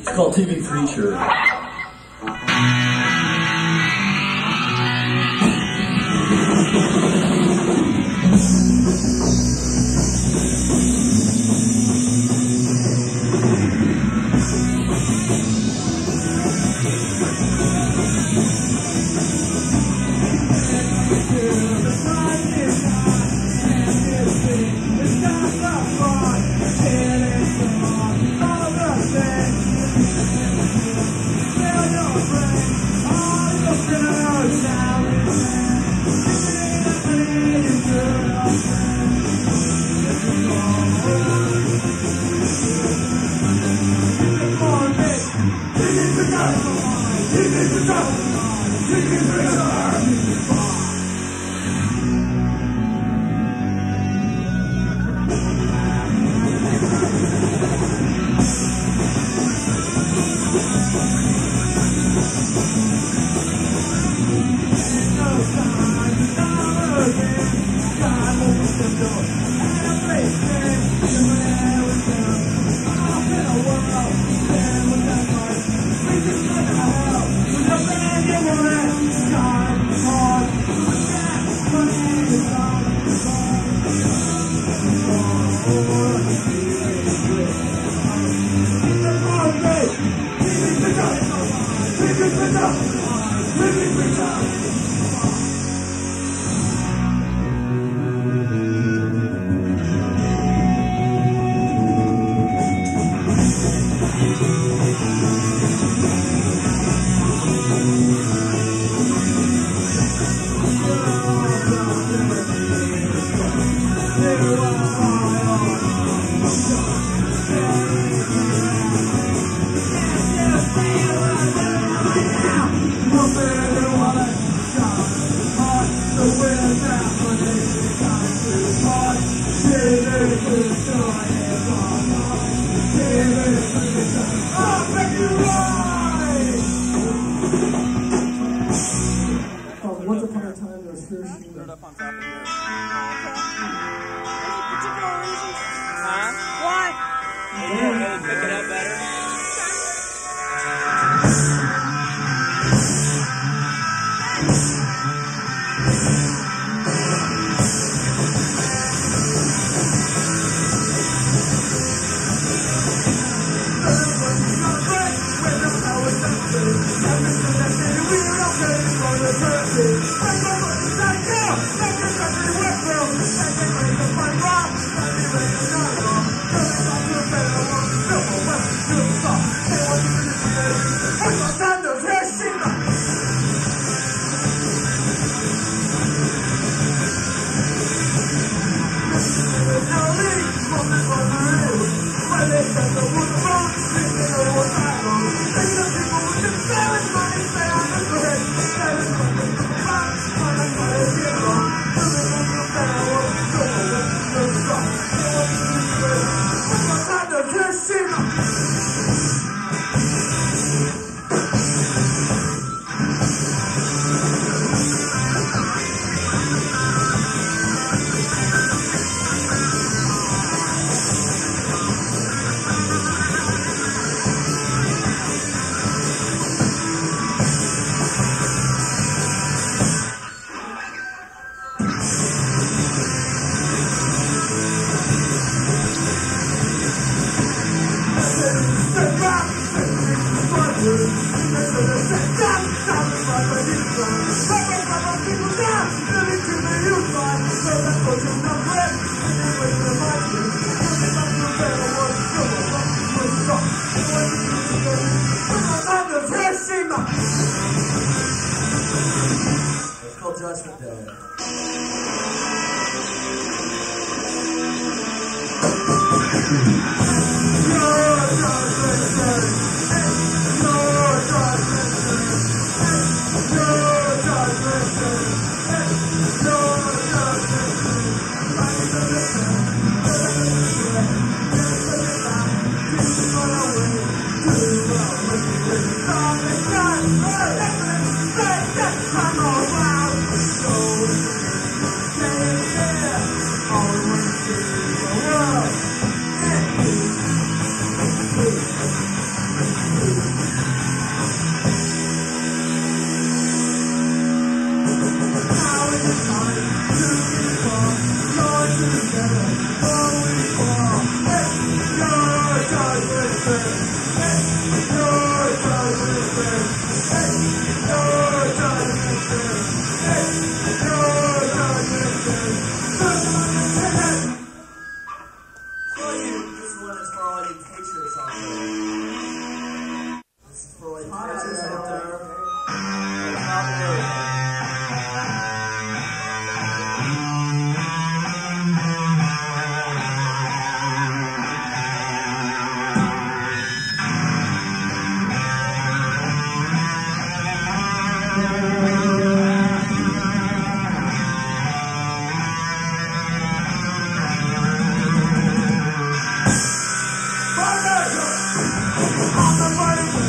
It's called TV Preacher. called Come on, Oh,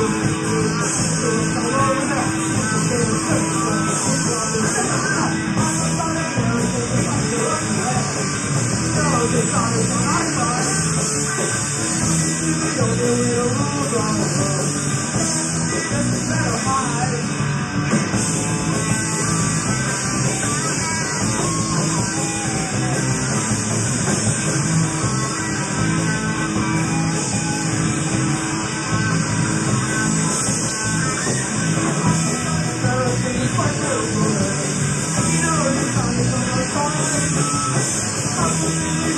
Jesus.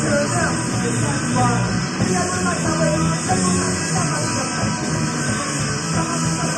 Thank you.